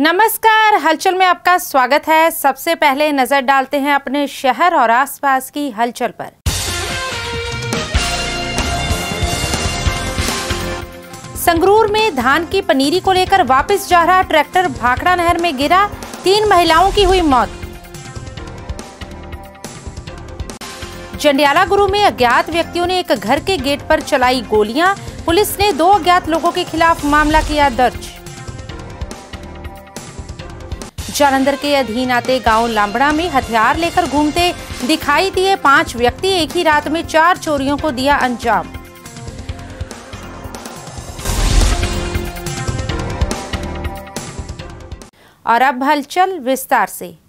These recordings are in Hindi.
नमस्कार, हलचल में आपका स्वागत है। सबसे पहले नज़र डालते हैं अपने शहर और आसपास की हलचल पर। संगरूर में धान की पनीरी को लेकर वापस जा रहा ट्रैक्टर भाखड़ा नहर में गिरा, तीन महिलाओं की हुई मौत। जंडियाला गुरु में अज्ञात व्यक्तियों ने एक घर के गेट पर चलाई गोलियाँ। पुलिस ने दो अज्ञात लोगों के खिलाफ मामला किया दर्ज। जालंधर के अधीन आते गाँव लांबड़ा में हथियार लेकर घूमते दिखाई दिए पाँच व्यक्ति। एक ही रात में चार चोरियों को दिया अंजाम। और अब हलचल विस्तार से।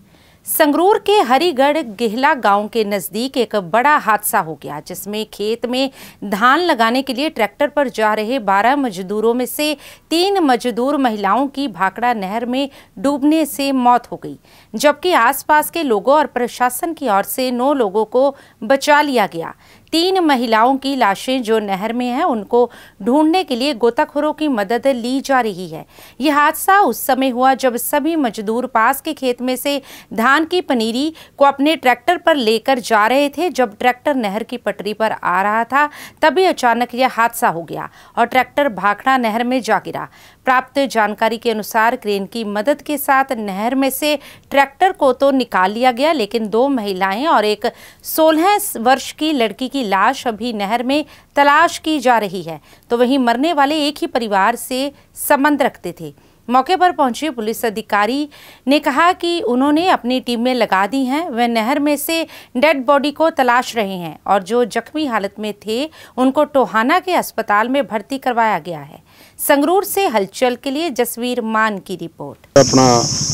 संगरूर के हरिगढ़ गेहला गाँव के नज़दीक एक बड़ा हादसा हो गया, जिसमें खेत में धान लगाने के लिए ट्रैक्टर पर जा रहे 12 मजदूरों में से तीन मजदूर महिलाओं की भाकड़ा नहर में डूबने से मौत हो गई। जबकि आसपास के लोगों और प्रशासन की ओर से नौ लोगों को बचा लिया गया। तीन महिलाओं की लाशें जो नहर में हैं, उनको ढूँढने के लिए गोताखोरों की मदद ली जा रही है। यह हादसा उस समय हुआ जब सभी मजदूर पास के खेत में से धान की पनीरी को अपने ट्रैक्टर पर लेकर जा रहे थे। जब ट्रैक्टर नहर की पटरी पर आ रहा था, तभी अचानक यह हादसा हो गया और ट्रैक्टर भाखड़ा नहर में जा गिरा। प्राप्त जानकारी के अनुसार क्रेन की मदद के साथ नहर में से ट्रैक्टर को तो निकाल लिया गया, लेकिन दो महिलाएँ और एक 16 वर्ष की लड़की की लाश अभी नहर में तलाश की जा रही है। तो वहीं मरने वाले एक ही परिवार से संबंध रखते थे। मौके पर पहुँचे पुलिस अधिकारी ने कहा कि उन्होंने अपनी टीमें लगा दी हैं। वे नहर में से डेड बॉडी को तलाश रहे हैं और जो जख्मी हालत में थे, उनको टोहाना के अस्पताल में भर्ती करवाया गया है। ਸੰਗਰੂਰ ਸੇ ਹਲਚਲ ਕੇ ਲਈ ਜਸਵੀਰ ਮਾਨ ਕੀ ਰਿਪੋਰਟ ਆਪਣਾ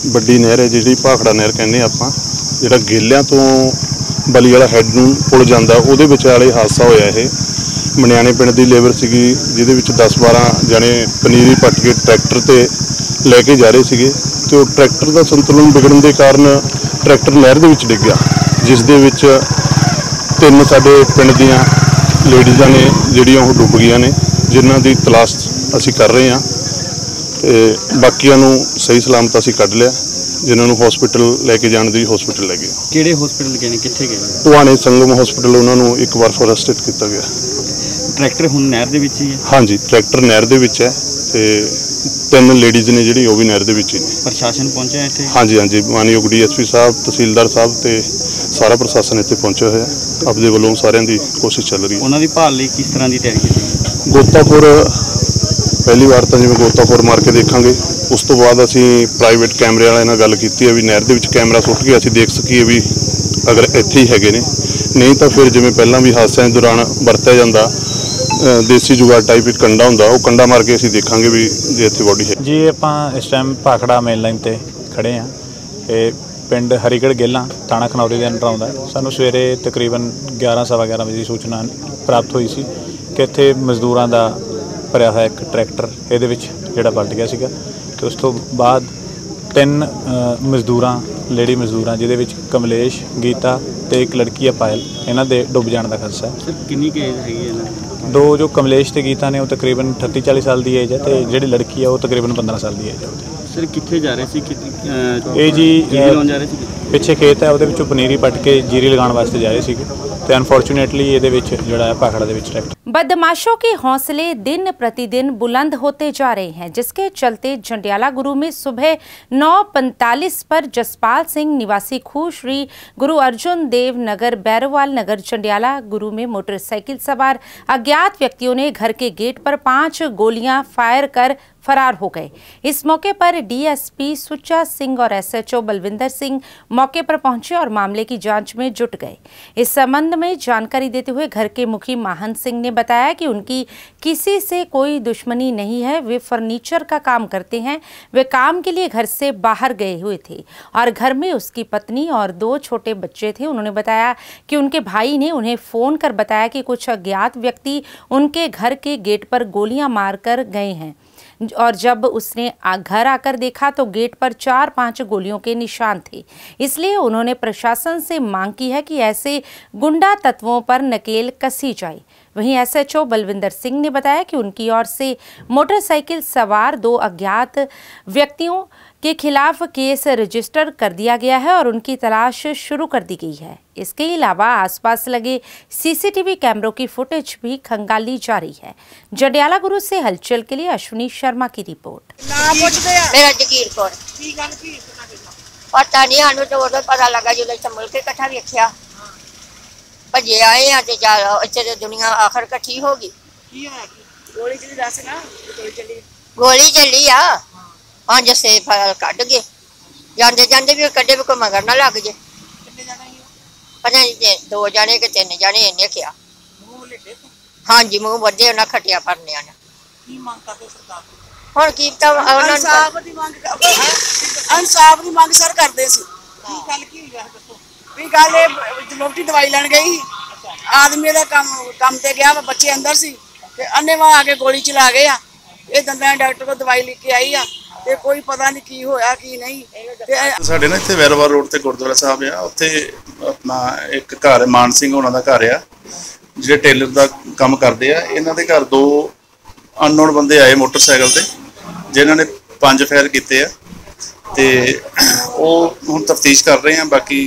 ਵੱਡੀ ਨਹਿਰ ਹੈ ਜਿਹੜੀ ਭਾਖੜਾ ਨਹਿਰ ਕਹਿੰਦੇ ਆਪਾਂ ਜਿਹੜਾ ਗੇਲਿਆਂ ਤੋਂ ਬਲੀ ਵਾਲਾ ਹੈੱਡ ਨੂੰ ਪੁਲ ਜਾਂਦਾ ਉਹਦੇ ਵਿਚਾਲੇ ਹਾਦਸਾ ਹੋਇਆ ਇਹ ਮਨਿਆਣੇ ਪਿੰਡ ਦੀ ਲੇਬਰ ਸੀਗੀ ਜਿਹਦੇ ਵਿੱਚ 10-12 ਜਣੇ ਪਨੀਰੀ ਪੱਟ ਕੇ ਟਰੈਕਟਰ ਤੇ ਲੈ ਕੇ ਜਾ ਰਹੇ ਸੀਗੇ ਤੇ ਉਹ ਟਰੈਕਟਰ ਦਾ ਸੰਤੁਲਨ ਵਿਗੜਨ ਦੇ ਕਾਰਨ ਟਰੈਕਟਰ ਨਹਿਰ ਦੇ ਵਿੱਚ ਡਿੱਗ ਗਿਆ ਜਿਸ ਦੇ ਵਿੱਚ ਤਿੰਨ ਸਾਡੇ ਪਿੰਡ ਦੀਆਂ ਲੇਡੀਜ਼ਾਂ ਨੇ ਜਿਹੜੀਆਂ ਉਹ ਡੁੱਬ ਗਈਆਂ ਨੇ ਜਿਨ੍ਹਾਂ ਦੀ ਤਲਾਸ਼ ਅਸੀਂ ਕਰ ਰਹੇ ਹਾਂ ਤੇ ਬਾਕੀਆਂ ਨੂੰ ਸਹੀ ਸਲਾਮਤ ਅਸੀਂ ਕੱਢ ਲਿਆ ਜਿਨ੍ਹਾਂ ਨੂੰ ਹਸਪੀਟਲ ਲੈ ਕੇ ਜਾਣ ਦੀ ਹਸਪੀਟਲ ਲੈ ਗਏ। ਕਿਹੜੇ ਹਸਪੀਟਲ ਗਏ ਨੇ? ਕਿੱਥੇ ਗਏ ਨੇ? ਟਵਾਣੇ ਸੰਗਮ ਹਸਪੀਟਲ ਉਹਨਾਂ ਨੂੰ ਇੱਕ ਵਾਰ ਫੋਰਸਟਡ ਕੀਤਾ ਗਿਆ। ਟਰੈਕਟਰ ਹੁਣ ਨਹਿਰ ਦੇ ਵਿੱਚ ਹੀ ਹੈ? ਹਾਂਜੀ ਟਰੈਕਟਰ ਨਹਿਰ ਦੇ ਵਿੱਚ ਹੈ ਤੇ ਤਿੰਨ ਲੇਡੀਜ਼ ਨੇ ਜਿਹੜੀ ਉਹ ਵੀ ਨਹਿਰ ਦੇ ਵਿੱਚ ਹੀ ਨੇ। ਪ੍ਰਸ਼ਾਸਨ ਪਹੁੰਚਿਆ ਇੱਥੇ? ਹਾਂਜੀ ਹਾਂਜੀ ਮਾਨਯੋਗ ਡੀਐਸਪੀ ਸਾਹਿਬ ਤਹਿਸੀਲਦਾਰ ਸਾਹਿਬ ਤੇ ਸਾਰਾ ਪ੍ਰਸ਼ਾਸਨ ਇੱਥੇ ਪਹੁੰਚਿਆ ਹੋਇਆ ਹੈ। ਆਪਦੇ ਵੱਲੋਂ ਸਾਰਿਆਂ ਦੀ ਕੋਸ਼ਿਸ਼ ਚੱਲ ਰਹੀ ਹੈ। ਉਹਨਾਂ ਦੀ ਭਾਲ ਲਈ ਕਿਸ ਤਰ੍ਹਾਂ ਦੀ ਤਿਆਰੀ ਕੀਤੀ ਗੋਤਾਖੋਰ ਪਹਿਲੀ ਵਾਰ ਤਾਂ ਜਿਵੇਂ ਗੋਤਾਖੋਰ ਮਾਰ ਕੇ ਦੇਖਾਂਗੇ, ਉਸ ਤੋਂ ਬਾਅਦ ਅਸੀਂ ਪ੍ਰਾਈਵੇਟ ਕੈਮਰੇ ਵਾਲਿਆਂ ਨਾਲ ਗੱਲ ਕੀਤੀ ਹੈ ਵੀ ਨਹਿਰ ਦੇ ਵਿੱਚ ਕੈਮਰਾ ਸੁੱਟ ਕੇ ਅਸੀਂ ਦੇਖ ਸਕੀਏ ਵੀ ਅਗਰ ਇੱਥੇ ਹੀ ਹੈਗੇ ਨੇ। ਨਹੀਂ ਤਾਂ ਫਿਰ ਜਿਵੇਂ ਪਹਿਲਾਂ ਵੀ ਹਾਦਸਿਆਂ ਦੌਰਾਨ ਵਰਤਿਆ ਜਾਂਦਾ ਦੇਸੀ ਜੁਗਾੜ ਟਾਈਪ ਇੱਕ ਕੰਡਾ ਹੁੰਦਾ, ਉਹ ਕੰਡਾ ਮਾਰ ਕੇ ਅਸੀਂ ਦੇਖਾਂਗੇ ਵੀ ਜੇ ਇੱਥੇ ਬੋਡੀ ਹੈ। ਜੀ, ਆਪਾਂ ਇਸ ਟਾਈਮ ਭਾਖੜਾ ਮੇਨ ਲਾਈਨ ਤੇ ਖੜੇ ਆ ਇਹ ਪਿੰਡ ਹਰੀਗੜ੍ਹ ਗੇਲਾਂ, ਥਾਣਾ ਖਨੌਰੀ ਦੇ ਅੰਦਰ ਆਉਂਦਾ। ਸਾਨੂੰ ਸਵੇਰੇ ਤਕਰੀਬਨ 11 ਸਵਾ 11 ਵਜੇ ਦੀ ਸੂਚਨਾ ਪ੍ਰਾਪਤ ਹੋਈ ਸੀ ਕਿ ਇੱਥੇ ਮਜ਼ਦੂਰਾਂ ਦਾ ਭਰਿਆ ਹੋਇਆ ਇੱਕ ਟਰੈਕਟਰ ਇਹਦੇ ਵਿੱਚ ਜਿਹੜਾ ਪਲਟ ਗਿਆ ਸੀਗਾ ਤੇ ਉਸ ਤੋਂ ਬਾਅਦ ਤਿੰਨ ਮਜ਼ਦੂਰਾਂ ਲੇਡੀ ਮਜ਼ਦੂਰਾਂ ਜਿਹਦੇ ਵਿੱਚ ਕਮਲੇਸ਼ ਗੀਤਾ ਤੇ ਇੱਕ ਲੜਕੀ ਆ ਪਾਇਲ ਇਹਨਾਂ ਦੇ ਡੁੱਬ ਜਾਣ ਦਾ ਖਦਸ਼ਾ ਹੈ। ਸਰ ਕਿੰਨੀ ਕੁ ਏਜ ਹੈਗੀ ਹੈ ਇਹਨਾਂ ਦੀ? ਜੋ ਕਮਲੇਸ਼ ਤੇ ਗੀਤਾ ਨੇ ਉਹ ਤਕਰੀਬਨ 38 40 ਸਾਲ ਦੀ ਏਜ ਹੈ ਤੇ ਜਿਹੜੀ ਲੜਕੀ ਆ ਉਹ ਤਕਰੀਬਨ 15 ਸਾਲ ਦੀ ਏਜ ਹੈ। ਸਰ ਕਿੱਥੇ ਜਾ ਰਹੇ ਸੀ? ਕਿਤੇ ਅਹ, ਇਹ ਜੀ, ਜੀਰੀ ਲਾਉਣ ਜਾ ਰਹੇ ਸੀ? ਪਿੱਛੇ ਖੇਤ ਹੈ ਉਹਦੇ ਵਿੱਚੋਂ ਪਨੀਰੀ ਪੱਟ ਕੇ ਜੀਰੀ ਲਗਾਉਣ ਵਾਸਤੇ ਜਾ ਰਹੇ ਸੀਗੇ। ਤੇ ਅਨਫੋਰਚੂਨੇਟਲੀ ਇਹਦੇ ਵਿੱਚ ਜਿਹੜਾ ਹੈ ਭਾਖੜਾ ਦੇ ਵਿੱਚ ਟਰੈਕਟਰ बदमाशों के हौसले दिन प्रतिदिन बुलंद होते जा रहे हैं जिसके चलते जंडियाला गुरु में सुबह 9:45 पर जसपाल सिंह निवासी खू श्री गुरु अर्जुन देव नगर बैरवाल नगर जंडियाला गुरु में मोटरसाइकिल सवार अज्ञात व्यक्तियों ने घर के गेट पर पांच गोलियां फायर कर फरार हो गए। इस मौके पर डीएसपी सुचा सिंह और एसएचओ बलविंदर सिंह मौके पर पहुँचे और मामले की जाँच में जुट गए। इस संबंध में जानकारी देते हुए घर के मुखी माहन सिंह ने बताया कि उनकी किसी से कोई दुश्मनी नहीं है, वे फर्नीचर का काम करते हैं। वे काम के लिए घर से बाहर गए हुए थे और घर में उसकी पत्नी और दो छोटे बच्चे थे। उन्होंने बताया कि उनके भाई ने उन्हें फ़ोन कर बताया कि कुछ अज्ञात व्यक्ति उनके घर के गेट पर गोलियाँ मारकर गए हैं। और जब उसने घर आकर देखा तो गेट पर चार पाँच गोलियों के निशान थे। इसलिए उन्होंने प्रशासन से मांग की है कि ऐसे गुंडा तत्वों पर नकेल कसी जाए। वहीं एसएचओ बलविंदर सिंह ने बताया कि उनकी ओर से मोटरसाइकिल सवार दो अज्ञात व्यक्तियों के खिलाफ केस रजिस्टर कर दिया गया है और उनकी तलाश शुरू कर दी गई है। इसके अलावा आसपास लगे सीसीटीवी कैमरों की फुटेज भी खंगाली जा रही है। जडियाला गुरु से हलचल के लिए अश्विनी शर्मा की रिपोर्ट। होगी। गोली चली आ। ਪੰਜ ਸੇ ਫਾਇਲ ਕੱਢ ਗਏ ਜਾਂਦੇ ਜਾਂਦੇ ਵੀ ਕੱਢੇ ਵੀ ਕੋਈ ਮਗਰ ਨਾ ਲੱਗ ਜੇ ਕਿੰਨੇ ਜਾਣਾ ਸੀ ਉਹ? ਪਤਾ ਨਹੀਂ ਜੇ ਦੋ ਜਾਣੇ ਕਿ ਤਿੰਨ ਜਾਣੇ ਇਹਨੇ ਕਿਹਾ ਮੂੰਹ ਲਿਟੇ ਤੇ ਹਾਂਜੀ ਮੂੰਹ ਵੱਡੇ ਉਹਨਾਂ ਖਟਿਆ ਫਰਨਿਆਂ ਨੇ ਕੀ ਮੰਗ ਕਰਦੇ ਸਰਕਾਰ ਤੋਂ ਹੁਣ ਕੀ ਤਾਂ ਉਹਨਾਂ ਨੂੰ ਇਨਸਾਫ ਦੀ ਮੰਗ ਕਰ- ਇਨਸਾਫ ਦੀ ਮੰਗ ਸਰ ਕਰਦੇ ਸੀ ਕੀ ਗੱਲ ਕੀ ਹੋਈ ਹੈ ਦੱਸੋ ਵੀ ਗੱਲ ਇਹ ਲੋਟੀ ਦਵਾਈ ਲੈਣ ਗਈ ਸੀ। ਆਦਮੀ ਦਾ ਕੰਮ ਕੰਮ ਤੇ ਗਿਆ ਵਾ ਬੱਚੇ ਅੰਦਰ ਸੀ ਤੇ ਅੰਨੇਵਾ ਆ ਕੇ ਗੋਲੀ ਚਲਾ ਗਏ ਆ ਇਹ ਦੰਦਾਂ ਦੇ ਡਾਕਟਰ ਕੋਲ ਦਵਾਈ ਲੈ ਕੇ ਆਈ ਆ ਤੇ ਕੋਈ ਪਤਾ ਨਹੀਂ ਕੀ ਹੋਇਆ ਕੀ ਨਹੀਂ। ਤੇ ਸਾਡੇ ਨਾ ਇੱਥੇ ਵੈਰਵਾਰ ਰੋਡ ਤੇ ਗੁਰਦੁਆਰਾ ਸਾਹਿਬ ਆ। ਉੱਥੇ ਆਪਣਾ ਇੱਕ ਘਰ ਮਾਨ ਸਿੰਘ ਉਹਨਾਂ ਦਾ ਘਰ ਆ ਜਿਹੜੇ ਟੇਲਰ ਦਾ ਕੰਮ ਕਰਦੇ ਆ। ਇਹਨਾਂ ਦੇ ਘਰ ਦੋ ਅਨਨੋਨ ਬੰਦੇ ਆਏ ਮੋਟਰਸਾਈਕਲ ਤੇ ਜਿਨ੍ਹਾਂ ਨੇ ਪੰਜ ਫਾਇਰ ਕੀਤੇ ਆ। ਤੇ ਉਹ ਹੁਣ ਤਫਤੀਸ਼ ਕਰ ਰਹੇ ਆ ਬਾਕੀ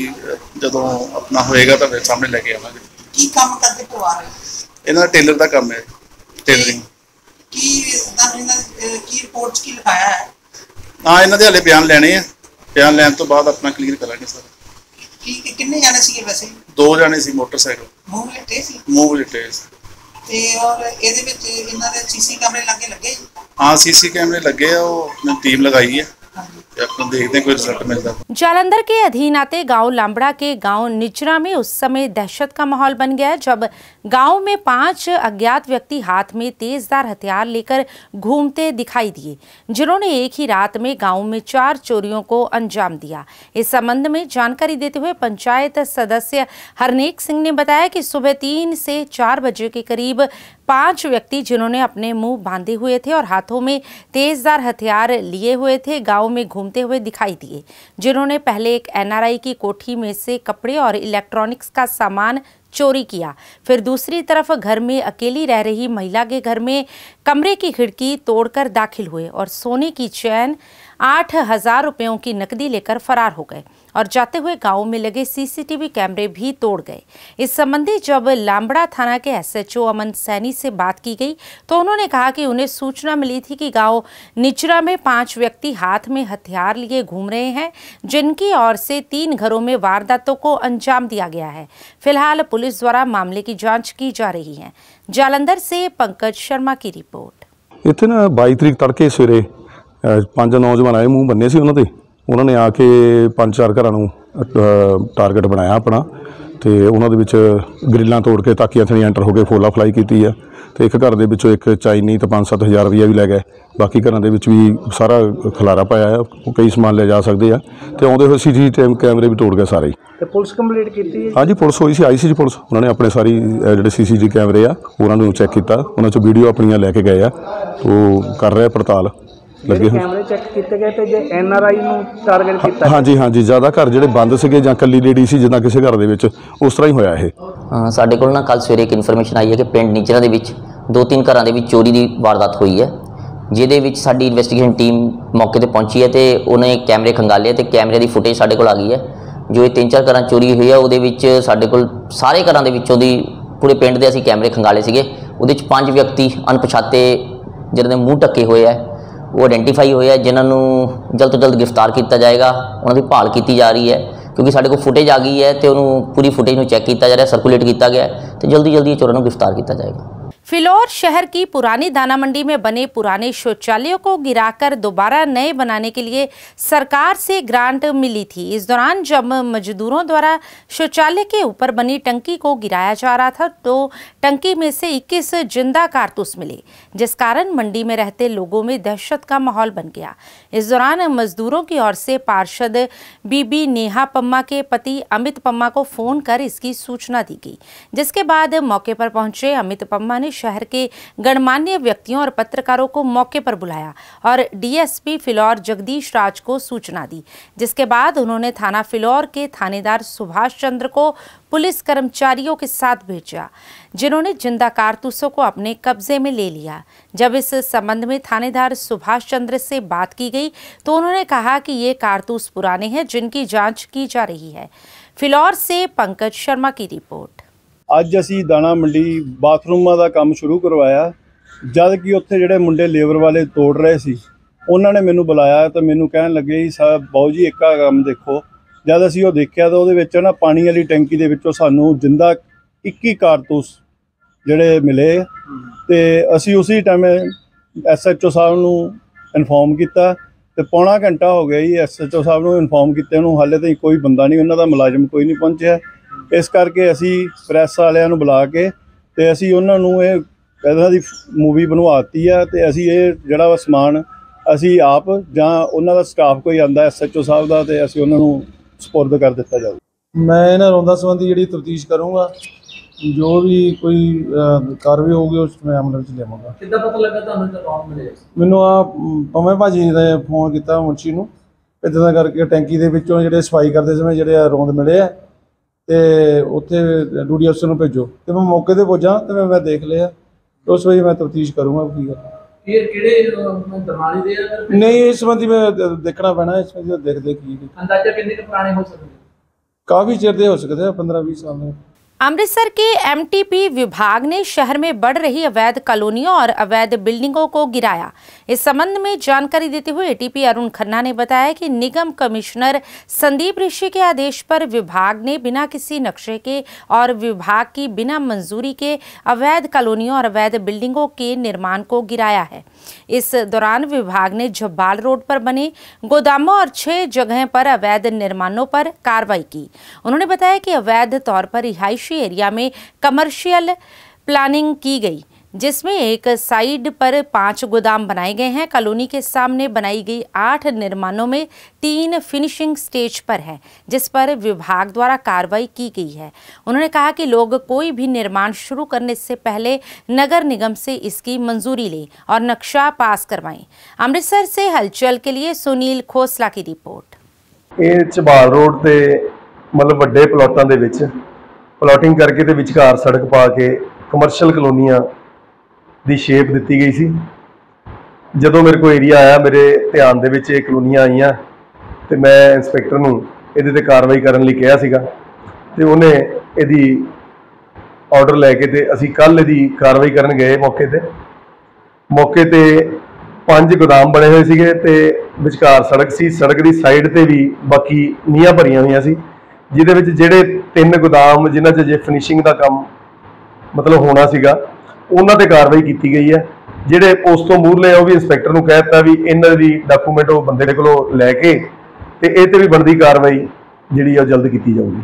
ਜਦੋਂ ਆਪਣਾ ਹੋਏਗਾ ਤਾਂ ਫਿਰ ਸਾਹਮਣੇ ਲੈ ਕੇ ਆਵਾਂਗੇ। ਕੀ ਕੰਮ ਕਰਦੇ ਪਰਿਵਾਰ? ਇਹਨਾਂ ਦਾ ਟੇਲਰ ਦਾ ਕੰਮ ਹੈ ਟੇਲਰਿੰਗ। ਕੀ ਤੁਹਾਨੂੰ ਇਹਨਾਂ ਕੀ ਰਿਪੋਰਟ ਕੀ ਲਿਖਾਇਆ ਹੈ? ਹਾਂ ਇਹਨਾਂ ਦੇ ਹਲੇ ਬਿਆਨ ਲੈਣੇ ਆ। ਬਿਆਨ ਲੈਣ ਤੋਂ ਬਾਅਦ ਆਪਣਾ ਕਲੀਅਰ ਕਰਾਂਗੇ ਸਰ। ਕੀ ਕਿੰਨੇ ਜਾਣੇ ਸੀਗੇ ਵੈਸੇ? ਦੋ ਜਾਣੇ ਸੀ ਮੋਟਰਸਾਈਕਲ। ਲਿਟੇ ਸੀ? ਮੂਵ ਲਿਟੇ ਤੇ ਔਰ ਇਹਦੇ ਵਿੱਚ ਇਹਨਾਂ ਦੇ ਸੀਸੀ ਕੈਮਰੇ ਲੱਗੇ ਲੱਗੇ? ਹਾਂ ਸੀਸੀ ਕੈਮਰੇ ਲੱਗੇ ਆ ਉਹ ਟੀਮ ਲਗਾਈ ਹੈ जालंधर के अधीन आते गाँव लांबड़ा के गाँव निचरा में उस समय दहशत का माहौल बन गया जब गाँव में पाँच अज्ञात व्यक्ति हाथ में तेजदार हथियार लेकर घूमते दिखाई दिए। जिन्होंने एक ही रात में गाँव में चार चोरियों को अंजाम दिया। इस संबंध में जानकारी देते हुए पंचायत सदस्य हरनेक सिंह ने बताया की सुबह तीन से चार बजे के करीब पाँच व्यक्ति जिन्होंने अपने मुँह बांधे हुए थे और हाथों में तेजदार हथियार लिए हुए थे, गाँव में घूम घूमते हुए दिखाई दिए, जिन्होंने पहले एक एनआरआई की कोठी में से कपड़े और इलेक्ट्रॉनिक्स का सामान चोरी किया। फिर दूसरी तरफ़ घर में अकेली रह रही महिला के घर में कमरे की खिड़की तोड़कर दाखिल हुए और सोने की चैन आठ हज़ार रुपयों की नकदी लेकर फरार हो गए। और जाते हुए गांव में लगे सीसीटीवी कैमरे भी तोड़ गए इस संबंधी जब लामबड़ा थाना के एसएचओ अमन सैनी से बात की गई तो उन्होंने कहा कि उन्हें सूचना मिली थी कि गांव निचरा में पांच व्यक्ति हाथ में हथियार लिए घूम रहे हैं जिनकी ओर से तीन घरों में वारदातों को अंजाम दिया गया है फिलहाल पुलिस द्वारा मामले की जांच की जा रही है जालंधर से पंकज शर्मा की रिपोर्ट ਇੱਥੇ ਨਾ 22 ਤਰੀਕ ਤੜਕੇ ਸਵੇਰੇ ਅ, ਪੰਜ ਨੌਜਵਾਨ ਆਏ ਮੂੰਹ ਬੰਨੇ ਸੀ ਉਹਨਾਂ ਦੇ ਉਹਨਾਂ ਨੇ ਆ ਕੇ ਪੰਜ ਚਾਰ ਘਰਾਂ ਨੂੰ ਟਾਰਗੇਟ ਬਣਾਇਆ ਆਪਣਾ ਤੇ ਉਹਨਾਂ ਦੇ ਵਿੱਚ ਗ੍ਰਿਲਾਂ ਤੋੜ ਕੇ ਤਾਕੀਆਂ ਥਣੀ ਐਂਟਰ ਹੋ ਕੇ ਫੋਲਾ ਫਲਾਈ ਕੀਤੀ ਆ ਤੇ ਇੱਕ ਘਰ ਦੇ ਵਿੱਚੋਂ ਇੱਕ ਚਾਈਨੀ ਤੇ 5-7 ਹਜ਼ਾਰ ਰੁਪਈਆ ਵੀ ਲੈ ਗਏ। ਬਾਕੀ ਘਰਾਂ ਦੇ ਵਿੱਚ ਵੀ ਸਾਰਾ ਖਲਾਰਾ ਪਾਇਆ ਆ ਉਹ ਕਈ ਸਮਾਨ ਲੈ ਜਾ ਸਕਦੇ ਆ ਤੇ ਆਉਂਦੇ ਹੋਏ ਸੀਸੀਟੀਵੀ ਕੈਮਰੇ ਵੀ ਤੋੜ ਗਏ ਸਾਰੇ ਤੇ ਪੁਲਿਸ ਕੰਪਲੀਟ ਕੀਤੀ ਹੈ? ਹਾਂਜੀ ਪੁਲਿਸ ਹੋਈ ਸੀ ਆਈ ਸੀ ਜੀ ਪੁਲਿਸ। ਉਹਨਾਂ ਨੇ ਆਪਣੇ ਸਾਰੀ ਜਿਹੜੇ ਸੀਸੀਟੀਵੀ ਕੈਮਰੇ ਆ ਉਹਨਾਂ ਨੂੰ ਚੈੱਕ ਕੀਤਾ। ਉਹਨਾਂ ਚੋਂ ਵੀਡੀਓ ਆਪਣੀਆਂ ਲੈ ਕੇ ਗਏ ਆ। ਉਹ ਕਰ ਰਹੇ ਪੜਤਾਲ। ਲੱਗੇ ਹੋਏ। ਕੈਮਰੇ ਚੈੱਕ ਕੀਤੇ ਗਏ ਤੇ ਜੇ ਐਨ ਆਰ ਆਈ ਨੂੰ ਟਾਰਗੇਟ ਕੀਤਾ ਹਾਂਜੀ ਹਾਂਜੀ ਜ਼ਿਆਦਾ ਘਰ ਜਿਹੜੇ ਬੰਦ ਸੀਗੇ ਜਾਂ ਕੱਲੀ ਲੇਡੀ ਸੀ ਜਿੱਦਾਂ ਕਿਸੇ ਘਰ ਦੇ ਵਿੱਚ ਉਸ ਤਰ੍ਹਾਂ ਹੀ ਹੋਇਆ ਇਹ। ਅ, ਸਾਡੇ ਕੋਲ ਨਾ ਕੱਲ ਸਵੇਰੇ ਇੱਕ ਇਨਫੋਰਮੇਸ਼ਨ ਆਈ ਹੈ ਕਿ ਪਿੰਡ ਨੀਚਰਾ ਦੇ ਵਿੱਚ ਦੋ ਤਿੰਨ ਘਰਾਂ ਦੇ ਵਿੱਚ ਚੋਰੀ ਦੀ ਵਾਰਦਾਤ ਹੋਈ ਹੈ ਜਿਹਦੇ ਵਿੱਚ ਸਾਡੀ ਇਨਵੈਸਟੀਗੇਸ਼ਨ ਟੀਮ ਮੌਕੇ ਤੇ ਪਹੁੰਚੀ ਹੈ ਤੇ ਉਹਨੇ ਕੈਮਰੇ ਖੰਗਾਲੇ ਤੇ ਕੈਮਰੇ ਦੀ ਫੁਟੇਜ ਸਾਡੇ ਕੋਲ ਆ ਗਈ ਹੈ। ਜੋ ਇਹ ਤਿੰਨ ਚਾਰ ਘਰਾਂ ਚੋਰੀ ਹੋਈ ਹੈ ਉਹਦੇ ਵਿੱਚ ਸਾਡੇ ਕੋਲ ਸਾਰੇ ਘਰਾਂ ਦੇ ਵਿੱਚੋਂ ਦੀ ਪੂਰੇ ਪਿੰਡ ਦੇ ਅਸੀਂ ਕੈਮਰੇ ਖੰਗਾਲੇ ਸੀਗੇ। ਉਹਦੇ ਵਿੱਚ ਪੰਜ ਵਿਅਕਤੀ ਅਣਪਛਾਤੇ ਜਿਹਨਾਂ ਦੇ ਮੂੰਹ ਢੱਕੇ ਹੋਏ ਹੈ। ਉਹ ਆਇਡੈਂਟੀਫਾਈ ਹੋਏ ਹੈ ਜਿਨ੍ਹਾਂ ਨੂੰ ਜਲਦ ਤੋਂ ਜਲਦ ਗ੍ਰਿਫਤਾਰ ਕੀਤਾ ਜਾਏਗਾ ਉਹਨਾਂ ਦੀ ਭਾਲ ਕੀਤੀ ਜਾ ਰਹੀ ਹੈ ਕਿਉਂਕਿ ਸਾਡੇ ਕੋਲ ਫੁਟੇਜ ਆ ਗਈ ਹੈ ਤੇ ਉਹਨੂੰ ਪੂਰੀ ਫੁਟੇਜ ਨੂੰ ਚੈੱਕ ਕੀਤਾ ਜਾ ਰਿਹਾ ਸਰਕੂਲੇਟ ਕੀਤਾ ਗਿਆ ਹੈ ਤੇ ਜਲਦੀ ਜਲਦੀ ਇਹ ਚੋਰਾਂ ਨੂੰ ਗ੍ਰਿਫਤਾਰ ਕੀਤਾ ਜਾਏਗਾ फिलौर शहर की पुरानी दाना मंडी में बने पुराने शौचालयों को गिराकर दोबारा नए बनाने के लिए सरकार से ग्रांट मिली थी इस दौरान जब मजदूरों द्वारा शौचालय के ऊपर बनी टंकी को गिराया जा रहा था तो टंकी में से 21 जिंदा कारतूस मिले जिस कारण मंडी में रहते लोगों में दहशत का माहौल बन गया। इस दौरान मजदूरों की ओर से पार्षद बीबी नेहा पम्मा के पति अमित पम्मा को फ़ोन कर इसकी सूचना दी गई, जिसके बाद मौके पर पहुँचे अमित पम्मा ने शहर के गणमान्य व्यक्तियों और पत्रकारों को मौके पर बुलाया और डीएसपी फिलौर जगदीश राज को सूचना दी, जिसके बाद उन्होंने थाना फिलौर के थानेदार सुभाष चंद्र को पुलिस कर्मचारियों के साथ भेजा। जिन्होंने जिंदा कारतूसों को अपने कब्जे में ले लिया जब इस संबंध में थानेदार सुभाष चंद्र से बात की गई तो उन्होंने कहा कि ये कारतूस पुराने हैं जिनकी जांच की जा रही है फिलौर से पंकज शर्मा की रिपोर्ट ਅੱਜ ਅਸੀਂ ਦਾਣਾ ਮੰਡੀ ਬਾਥਰੂਮਾਂ ਦਾ ਕੰਮ ਸ਼ੁਰੂ ਕਰਵਾਇਆ ਜਦ ਕਿ ਉੱਥੇ ਜਿਹੜੇ ਮੁੰਡੇ ਲੇਬਰ ਵਾਲੇ ਤੋੜ ਰਹੇ ਸੀ ਉਹਨਾਂ ਨੇ ਮੈਨੂੰ ਬੁਲਾਇਆ ਤਾਂ ਮੈਨੂੰ ਕਹਿਣ ਲੱਗੇ ਜੀ ਸਾਹਿਬ ਬਾਊ ਜੀ ਇੱਕ ਆ ਕੰਮ ਦੇਖੋ ਜਦ ਅਸੀਂ ਉਹ ਦੇਖਿਆ ਤਾਂ ਉਹਦੇ ਵਿੱਚ ਨਾ ਪਾਣੀ ਵਾਲੀ ਟੈਂਕੀ ਦੇ ਵਿੱਚੋਂ ਸਾਨੂੰ ਜਿੰਦਾ 21 ਕਾਰਤੂਸ ਜਿਹੜੇ ਮਿਲੇ। ਤੇ ਅਸੀਂ ਉਸੇ ਟਾਈਮ ਐਸਐਚਓ ਸਾਹਿਬ ਨੂੰ ਇਨਫੋਰਮ ਕੀਤਾ ਤੇ ਪੌਣਾ ਘੰਟਾ ਹੋ ਗਿਆ ਜੀ ਐਸਐਚਓ ਸਾਹਿਬ ਨੂੰ ਇਨਫੋਰਮ ਕੀਤੇ ਨੂੰ। ਹਾਲੇ ਤਾਈਂ ਕੋਈ ਬੰਦਾ ਨਹੀਂ, ਉਹਨਾਂ ਦਾ ਮੁਲਾਜ਼ਮ ਕੋਈ ਨਹੀਂ ਪਹੁੰਚਿਆ। ਇਸ ਕਰਕੇ ਅਸੀਂ ਪ੍ਰੈਸ ਵਾਲਿਆਂ ਨੂੰ ਬੁਲਾ ਕੇ ਤੇ ਅਸੀਂ ਉਹਨਾਂ ਨੂੰ ਇਹ ਇਹਨਾਂ ਦੀ ਮੂਵੀ ਬਣਵਾਤੀ ਆ ਤੇ ਅਸੀਂ ਇਹ ਜਿਹੜਾ ਵਾ ਸਮਾਨ ਅਸੀਂ ਆਪ ਜਾਂ ਉਹਨਾਂ ਦਾ ਸਟਾਫ ਕੋਈ ਆਂਦਾ ਐਸਐਚਓ ਸਾਹਿਬ ਦਾ ਤੇ ਅਸੀਂ ਉਹਨਾਂ ਨੂੰ ਸਪੁਰਦ ਕਰ ਦਿੱਤਾ ਜਾਵੇ ਮੈਂ ਇਹਨਾਂ ਰੋਂਦਾ ਸੰਬੰਧੀ ਜਿਹੜੀ ਤਫਤੀਸ਼ ਕਰੂੰਗਾ ਜੋ ਵੀ ਕੋਈ ਅਹ, ਕਾਰਵਾਈ ਹੋਊਗੀ ਉਸ ਮੈਂ ਅਮਲ ਵਿੱਚ ਲਿਆਵਾਂਗਾ। ਕਿੱਦਾਂ ਪਤਾ ਲੱਗਾ ਤੁਹਾਨੂੰ ਜਦੋਂ ਰੌਂਗ ਮਿਲੇ? ਮੈਨੂੰ ਆ ਪਵੇਂ ਭਾਜੀ ਨੇ ਫੋਨ ਕੀਤਾ ਮੁੰਸ਼ੀ ਨੂੰ। ਇਦਾਂ ਦਾ ਕਰਕੇ ਟੈਂਕੀ ਦੇ ਵਿੱਚੋਂ ਜਿਹੜੇ ਸਫ਼ਾਈ ਕਰਦੇ ਸਮੇਂ ਜਿਹੜੇ ਆ ਰੋਂਦ ਮਿਲੇ ਆ ਤੇ ਉੱਥੇ ਡਿਊਟੀ ਅਫਸਰ ਨੂੰ ਭੇਜੋ। ਤੇ ਮੈਂ ਮੌਕੇ ਤੇ ਪਹੁੰਚਾ ਤੇ ਮੈਂ ਮੈਂ ਦੇਖ ਲਿਆ। ਤੇ ਉਸ ਵੇਲੇ ਮੈਂ ਤਫਤੀਸ਼ ਕਰੂੰਗਾ ਕੀ ਗੱਲ। ਫਿਰ ਕਿਹੜੇ ਦਰਮਾਨੀ ਦੇ ਆ ਨਹੀਂ ਇਸ ਸੰਬੰਧੀ ਮੈਂ ਦ- ਦੇਖਣਾ ਪੈਣਾ ਇਸ ਸੰਬੰਧੀ ਦੇਖਦੇ ਕੀ ਕੀ। ਅੰਦਾਜ਼ਾ ਕਿੰਨੇ ਕੁ ਪੁਰਾਣੇ ਹੋ ਸਕਦੇ? ਕਾਫੀ ਚਿਰ ਦੇ ਹੋ ਸਕਦੇ ਆ 15 20 ਸਾਲ ਦੇ। अमृतसर के एमटीपी विभाग ने शहर में बढ़ रही अवैध कॉलोनियों और अवैध बिल्डिंगों को गिराया। इस संबंध में जानकारी देते हुए एटीपी अरुण खन्ना ने बताया कि निगम कमिश्नर संदीप ऋषि के आदेश पर विभाग ने बिना किसी नक्शे के और विभाग की बिना मंजूरी के अवैध कॉलोनियों और अवैध बिल्डिंगों के निर्माण को गिराया है। इस दौरान विभाग ने झब्बाल रोड पर बने गोदामों और छह जगह पर अवैध निर्माणों पर कार्रवाई की। उन्होंने बताया कि अवैध तौर पर रिहायशी कृषि एरिया में कमर्शियल प्लानिंग की गई, जिसमें एक साइड पर पाँच गोदाम बनाए गए हैं। कॉलोनी के सामने बनाई गई आठ निर्माणों में तीन फिनिशिंग स्टेज पर है, जिस पर विभाग द्वारा कार्रवाई की गई है। उन्होंने कहा कि लोग कोई भी निर्माण शुरू करने से पहले नगर निगम से इसकी मंजूरी लें और नक्शा पास करवाएँ। अमृतसर से हलचल के लिए सुनील खोसला की रिपोर्ट। रोड मतलब वे प्लॉटों ਪਲਾਟਿੰਗ ਕਰਕੇ ਤੇ ਵਿਚਕਾਰ ਸੜਕ ਪਾ ਕੇ ਕਮਰਸ਼ੀਅਲ ਕਲੋਨੀਆਂ ਦੀ ਸ਼ੇਪ ਦਿੱਤੀ ਗਈ ਸੀ। ਜਦੋਂ ਮੇਰੇ ਕੋਲ ਏਰੀਆ ਆਇਆ, ਮੇਰੇ ਧਿਆਨ ਦੇ ਵਿੱਚ ਇਹ ਕਲੋਨੀਆਂ ਆਈਆਂ ਤੇ ਮੈਂ ਇੰਸਪੈਕਟਰ ਨੂੰ ਇਹਦੇ ਤੇ ਕਾਰਵਾਈ ਕਰਨ ਲਈ ਕਿਹਾ ਸੀਗਾ ਤੇ ਉਹਨੇ ਇਹਦੀ ਆਰਡਰ ਲੈ ਕੇ ਤੇ ਅਸੀਂ ਕੱਲ ਇਹਦੀ ਕਾਰਵਾਈ ਕਰਨ ਗਏ ਮੌਕੇ ਤੇ। ਮੌਕੇ ਤੇ ਪੰਜ ਗੋਦਾਮ ਬਣੇ ਹੋਏ ਸੀਗੇ ਤੇ ਵਿਚਕਾਰ ਸੜਕ ਸੀ। ਸੜਕ ਦੀ ਸਾਈਡ ਤੇ ਵੀ ਬਾਕੀ ਨੀਹਾਂ ਭਰੀਆਂ ਹੋਈਆਂ ਸੀ। ਜਿਹਦੇ ਵਿੱਚ ਜਿਹੜੇ ਤਿੰਨ ਗੋਦਾਮ, ਜਿਨ੍ਹਾਂ 'ਚ ਜੇ ਫਿਨਿਸ਼ਿੰਗ ਦਾ ਕੰਮ ਮਤਲਬ ਹੋਣਾ ਸੀਗਾ, ਉਹਨਾਂ ਤੇ ਕਾਰਵਾਈ ਕੀਤੀ ਗਈ ਹੈ। ਜਿਹੜੇ ਉਸ ਤੋਂ ਮੂਹਰਲੇ ਉਹ ਵੀ ਇੰਸਪੈਕਟਰ ਨੂੰ ਕਹਿ ਦਿੱਤਾ ਵੀ ਇਹਨਾਂ ਦੀ ਡਾਕੂਮੈਂਟ ਉਹ ਬੰਦੇ ਦੇ ਕੋਲੋਂ ਲੈ ਕੇ ਤੇ ਇਹ ਤੇ ਵੀ ਬਣਦੀ ਕਾਰਵਾਈ ਜਿਹੜੀ ਆ ਉਹ ਜਲਦ ਕੀਤੀ ਜਾਊਗੀ।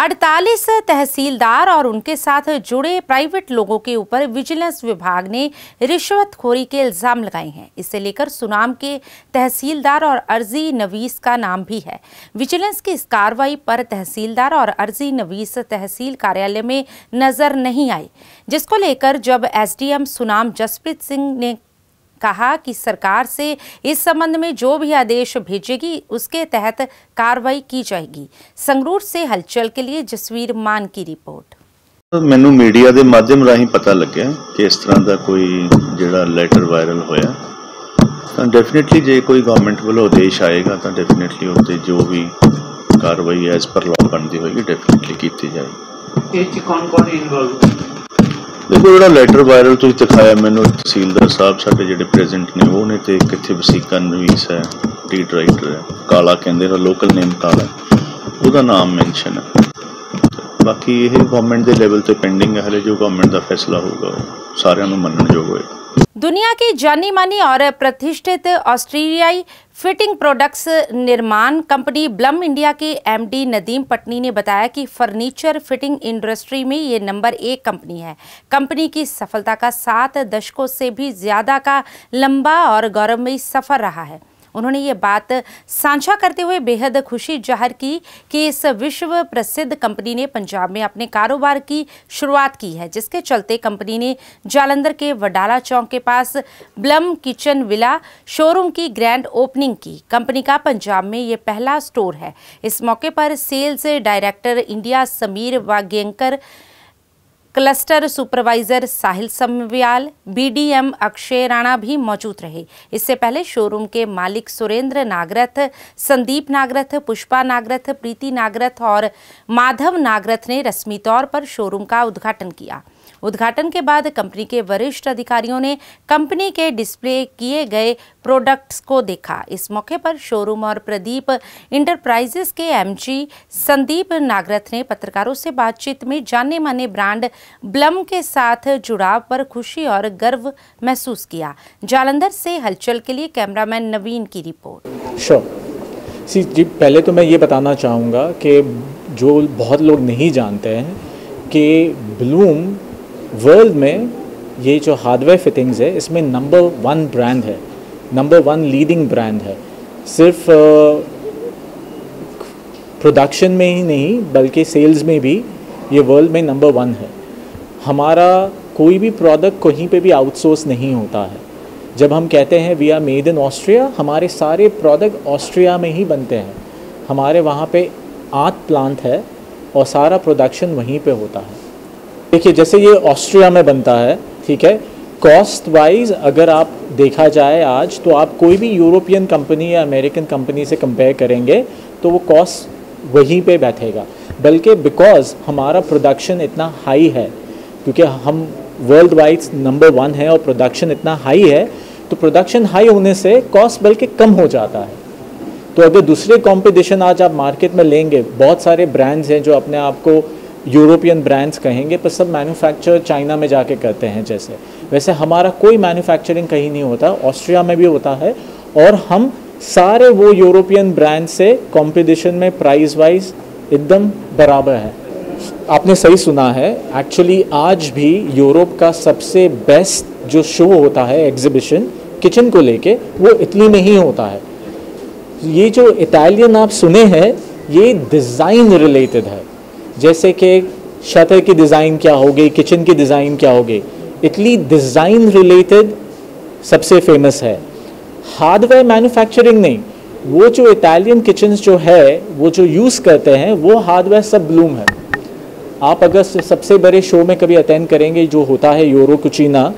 48 तहसीलदार और उनके साथ जुड़े प्राइवेट लोगों के ऊपर विजिलेंस विभाग ने रिश्वतखोरी के इल्ज़ाम लगाए हैं। इसे लेकर सुनाम के तहसीलदार और अर्जी नवीस का नाम भी है। विजिलेंस की इस कार्रवाई पर तहसीलदार और अर्जी नवीस तहसील कार्यालय में नज़र नहीं आई, जिसको लेकर जब एसडीएम सुनाम जसप्रीत सिंह ने कहा कि सरकार से इस संबंध में जो भी आदेश भेजेगी उसके तहत कार्रवाई की जाएगी संगरूर से हलचल के लिए जसवीर मान की रिपोर्ट ਮੈਨੂੰ ਮੀਡੀਆ ਦੇ ਮਾਧਿਅਮ ਰਾਹੀਂ ਪਤਾ ਲੱਗਿਆ ਕਿ ਇਸ ਤਰ੍ਹਾਂ ਦਾ ਕੋਈ ਜਿਹੜਾ ਲੈਟਰ ਵਾਇਰਲ ਹੋਇਆ ਤਾਂ ਡੈਫੀਨਿਟਲੀ ਜੇ ਕੋਈ ਗਵਰਨਮੈਂਟ ਵੱਲੋਂ ਆਦੇਸ਼ ਆਏਗਾ ਤਾਂ ਡੈਫੀਨਿਟਲੀ ਉੱਤੇ ਜੋ ਵੀ ਕਾਰਵਾਈ ਐਸ ਪਰ ਲਾਅ ਬਣਦੀ ਹੋਏਗੀ ਡੈਫੀਨਿਟਲੀ ਕੀਤੀ ਜਾਏਗੀ ਇਹ ਚ ਕੌਣ ਕੌਣ ਇਨਵੋਲਵ ਦੇਖੋ, ਜਿਹੜਾ ਲੈਟਰ ਵਾਇਰਲ ਤੁਸੀਂ ਦਿਖਾਇਆ, ਮੈਨੂੰ ਤਹਿਸੀਲਦਾਰ ਸਾਹਿਬ ਸਾਡੇ ਜਿਹੜੇ ਪ੍ਰੈਜ਼ੈਂਟ ਨੇ, ਉਹ ਨੇ ਤੇ ਕਿੱਥੇ ਵਸੀਕਾ ਨਵੀਸ ਹੈ ਟੀ ਰਾਈਟਰ ਹੈ, ਕਾਲਾ ਕਹਿੰਦੇ ਨੇ ਲੋਕਲ ਨੇਮ ਕਾਲਾ ਉਹਦਾ ਨਾਮ ਮੈਂਸ਼ਨ ਹੈ। ਬਾਕੀ ਇਹ ਗਵਰਨਮੈਂਟ ਦੇ ਲੈਵਲ ਤੇ ਪੈਂਡਿੰਗ ਹੈ ਹਲੇ ਜੋ ਗਵਰਨਮੈਂਟ ਦਾ ਫੈਸਲਾ ਹੋਊਗਾ ਉਹ ਸਾਰਿਆਂ ਨੂੰ ਮੰਨਣਯੋਗ ਹੋਏਗਾ दुनिया की जानी मानी और प्रतिष्ठित ऑस्ट्रेलियाई फिटिंग प्रोडक्ट्स निर्माण कंपनी ब्लम इंडिया के एमडी नदीम पटनी ने बताया कि फर्नीचर फिटिंग इंडस्ट्री में ये नंबर एक कंपनी है कंपनी की सफलता का सात दशकों से भी ज़्यादा का लंबा और गौरवमयी सफ़र रहा है उन्होंने ये बात साझा करते हुए बेहद खुशी ज़ाहिर की कि इस विश्व प्रसिद्ध कंपनी ने पंजाब में अपने कारोबार की शुरुआत की है, जिसके चलते कंपनी ने जालंधर के वडाला चौक के पास ब्लम किचन विला शोरूम की ग्रैंड ओपनिंग की। कंपनी का पंजाब में ये पहला स्टोर है। इस मौके पर sales director India Sameer Wagyankar cluster supervisor Sahil Samvyal BDM Akshay Rana भी मौजूद रहे। इससे पहले शोरूम के मालिक सुरेंद्र नागरथ, संदीप नागरथ, पुष्पा नागरथ, प्रीति नागरथ और माधव नागरथ ने रस्मी तौर पर शोरूम का उद्घाटन किया। उद्घाटन के बाद कंपनी के वरिष्ठ अधिकारियों ने कंपनी के डिस्प्ले किए गए प्रोडक्ट्स को देखा। इस मौके पर शोरूम और प्रदीप इंटरप्राइजेस के एमजी संदीप नागरथ ने पत्रकारों से बातचीत में जाने माने ब्रांड ब्लम के साथ जुड़ाव पर खुशी और गर्व महसूस किया। जालंधर से हलचल के लिए कैमरामैन नवीन की रिपोर्ट। सी जी, पहले तो मैं ये बताना चाहूँगा कि जो बहुत लोग नहीं जानते हैं कि ब्लूम वर्ल्ड में ये जो हार्डवेयर फिटिंग्स है, इसमें नंबर वन ब्रांड है नंबर वन लीडिंग ब्रांड है। सिर्फ़ प्रोडक्शन में ही नहीं, बल्कि सेल्स में भी ये वर्ल्ड में नंबर वन है। हमारा कोई भी प्रोडक्ट कहीं पे भी आउटसोर्स नहीं होता है। जब हम कहते हैं we are made in Austria हमारे सारे प्रोडक्ट ऑस्ट्रिया में ही बनते हैं। हमारे वहाँ पे आठ प्लांट है और सारा प्रोडक्शन वहीं पे होता है। देखिए, जैसे ये ऑस्ट्रिया में बनता है, ठीक है? कॉस्ट वाइज अगर आप देखा जाए आज तो आप कोई भी यूरोपियन कंपनी या अमेरिकन कंपनी से कंपेयर करेंगे तो वो कॉस्ट वहीं पे बैठेगा। बल्कि बिकॉज़ हमारा प्रोडक्शन इतना हाई है, क्योंकि हम वर्ल्ड वाइड नंबर वन है और प्रोडक्शन इतना हाई है तो प्रोडक्शन हाई होने से कॉस्ट बल्कि कम हो जाता है। तो अगर दूसरे कंपटीशन आज आप मार्केट में लेंगे, बहुत सारे ब्रांड्स हैं जो अपने आप को यूरोपियन ब्रांड्स कहेंगे, पर सब मैन्युफैक्चर चाइना में जाके करते हैं जैसे। वैसे हमारा कोई मैन्युफैक्चरिंग कहीं नहीं होता, ऑस्ट्रिया में भी होता है, और हम सारे वो यूरोपियन ब्रांड से कंपटीशन में प्राइस वाइज एकदम बराबर है। आपने सही सुना है एक्चुअली आज भी यूरोप का सबसे बेस्ट जो शो होता है एग्जिबिशन किचन को लेके, वो इटली में ही होता है। ये जो इटालियन आप सुने हैं, ये डिज़ाइन रिलेटेड है। जैसे कि शटर की डिज़ाइन क्या होगी किचन की डिज़ाइन क्या होगी इटली डिज़ाइन रिलेटेड सबसे फ़ेमस है। हार्डवेयर मैन्युफैक्चरिंग नहीं, वो जो इटालियन किचन जो है, वो जो यूज़ करते हैं, वो हार्डवेयर सब ब्लूम है। आप अगर सबसे बड़े शो में कभी अटेंड करेंगे, जो होता है यूरो कुचीना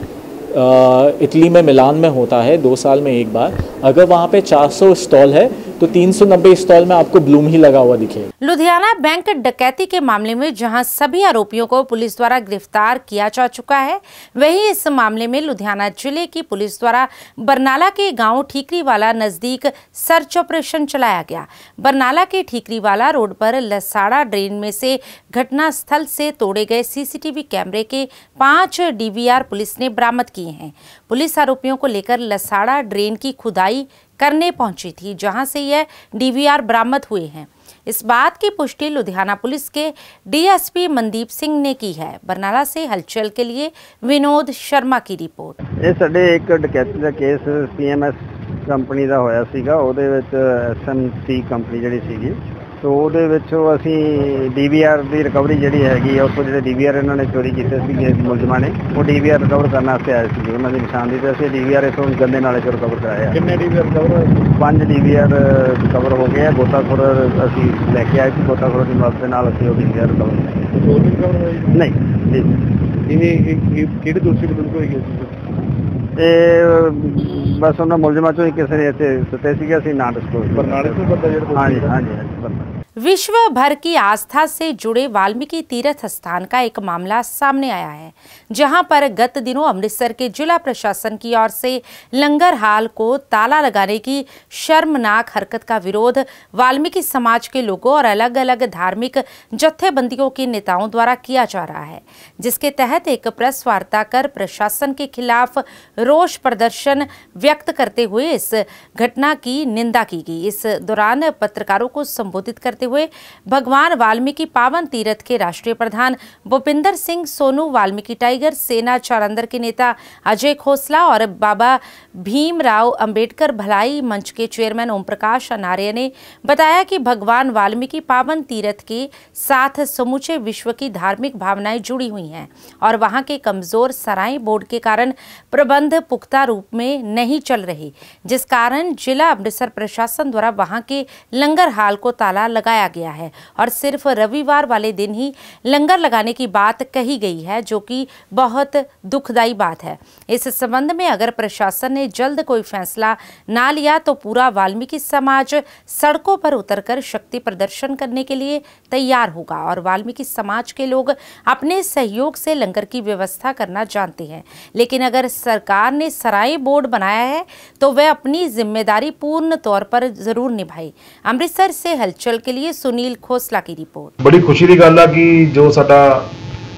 इटली में, मिलान में होता है, दो साल में एक बार, अगर वहाँ पे 400 स्टॉल है तो 390 स्टॉल में आपको ब्लूम ही लगा हुआ दिखे लुधियाना बैंक डकैती के मामले में जहाँ सभी आरोपियों को पुलिस द्वारा गिरफ़्तार किया जा चुका है, वहीं इस मामले में लुधियाना ज़िले की पुलिस द्वारा बरनाला के गाँव ठीकरीवाला नज़दीक सर्च ऑपरेशन चलाया गया। बरनाला के ठीकरीवाला रोड पर लसाड़ा ड्रेन में से घटना स्थल से तोड़े गए सीसीटीवी कैमरे के पाँच डीवीआर पुलिस ने बरामद किए हैं। पुलिस आरोपियों को लेकर लसाड़ा ड्रेन की खुदाई करने पहुंची थी जहां से यह डीवीआर बरामद हुए हैं इस बात की पुष्टि लुधियाना पुलिस के डीएसपी मनदीप सिंह ने की है बरनाला से हलचल के लिए विनोद शर्मा की रिपोर्ट ਇਹ ਸਾਡੇ ਇੱਕ ਡਕੈਤੀ ਦਾ ਕੇਸ ਸੀਐਮਐਸ ਕੰਪਨੀ ਦਾ ਹੋਇਆ ਸੀਗਾ ਉਹਦੇ ਵਿੱਚ ਐਸਐਮਸੀ ਕੰਪਨੀ ਜਿਹੜੀ ਸੀਗੀ ਤੋ ਉਹਦੇ ਵਿੱਚੋਂ ਅਸੀਂ ਡੀਵੀਆਰ ਦੀ ਰਿਕਵਰੀ ਜਿਹੜੀ ਹੈਗੀ ਆ ਉੱਥੋਂ ਜਿਹੜੇ ਡੀਵੀਆਰ ਇਹਨਾਂ ਨੇ ਚੋਰੀ ਕੀਤੇ ਸੀਗੇ ਮੁਲਜ਼ਮਾਂ ਨੇ। ਉਹ ਡੀਵੀਆਰ ਰਿਕਵਰ ਕਰਨ ਵਾਸਤੇ ਆਏ ਸੀਗੇ ਉਹਨਾਂ ਦੀ ਨਿਸ਼ਾਨਦੀ ਤੇ ਅਸੀਂ ਡੀਵੀਆਰ ਇਥੋਂ ਗੰਦੇ ਨਾਲੇ ਚੋਂ ਰਿਕਵਰ ਕਰਾਇਆ। ਕਿੰਨੇ ਡੀਵੀਆਰ ਰਿਕਵਰ ਹੋਏ ਪੰਜ ਡੀਵੀਆਰ ਰਿਕਵਰ ਹੋ ਗਏ ਆ ਗੋਤਾਖੋਰ ਅਸੀਂ ਲੈ ਕੇ ਆਏ ਸੀ ਗੋਤਾਖੋਰ ਦੀ ਮਦਦ ਨਾਲ ਅਸੀਂ ਉਹ ਡੀਵੀਆਰ ਰਿਕਵਰ ਨਹੀਂ ਨਹੀਂ ਇਹ ਕਿਹੜੇ ਦੋਸ਼ੀ ਬਦਲ ਹੋਈ ਗਏ ਇਹ ਬਸ ਉਹਨਾਂ ਮੁਲਜ਼ਮਾਂ ਚੋਂ ਹੀ ਕਿਸੇ ਨੇ ਇੱਥੇ ਸੁੱਤੇ ਸੀਗੇ ਅਸੀਂ ਨਾ ਡਿਸਕਲੋਜ਼ ਬਰਨਾਲੇ ਤੋਂ ਬੰਦਾ ਜਿਹੜਾ ਹਾਂਜੀ ਹਾਂਜੀ ਹਾਂਜੀ ਬਰਨਾਲੇ विश्व भर की आस्था से जुड़े वाल्मीकि तीर्थ स्थान का एक मामला सामने आया है जहां पर गत दिनों अमृतसर के जिला प्रशासन की ओर से लंगर हाल को ताला लगाने की शर्मनाक हरकत का विरोध वाल्मीकि समाज के लोगों और अलग अलग धार्मिक जत्थेबंदियों के नेताओं द्वारा किया जा रहा है जिसके तहत एक प्रेस वार्ता कर प्रशासन के खिलाफ रोष प्रदर्शन व्यक्त करते हुए इस घटना की निंदा की गई। इस दौरान पत्रकारों को संबोधित करते हुए भगवान वाल्मीकि पावन तीर्थ के राष्ट्रीय प्रधान भूपिंदर सिंह, सोनू वाल्मीकि टाइगर, सेना चारंदर के नेता अजय खोसला और बाबा भीमराव अंबेडकर भलाई मंच के चेयरमैन ओम प्रकाश अनार्य ने बताया कि भगवान वाल्मीकि पावन तीर्थ के साथ समूचे विश्व की धार्मिक भावनाएँ जुड़ी हुई हैं और वहाँ के कमज़ोर सराय बोर्ड के कारण प्रबंध पुख्ता रूप में नहीं चल रही, जिस कारण जिला अमृतसर प्रशासन द्वारा वहाँ के लंगर हाल को ताला लगाया गया है और सिर्फ़ रविवार वाले दिन ही लंगर लगाने की बात कही गई है, जो कि बहुत दुखदाई बात है। इस संबंध में अगर प्रशासन ने जल्द कोई फैसला ना लिया तो पूरा वाल्मीकि समाज सड़कों पर उतरकर शक्ति प्रदर्शन करने के लिए तैयार होगा और वाल्मीकि समाज के लोग अपने सहयोग से लंगर की व्यवस्था करना जानते हैं। लेकिन अगर सरकार ने सराय बोर्ड बनाया है तो वह अपनी जिम्मेदारी पूर्ण तौर पर जरूर निभाए अमृतसर से हलचल के लिए सुनील खोसला की रिपोर्ट ਬੜੀ ਖੁਸ਼ੀ ਦੀ ਗੱਲ ਆ ਕਿ ਜੋ ਸਾਡਾ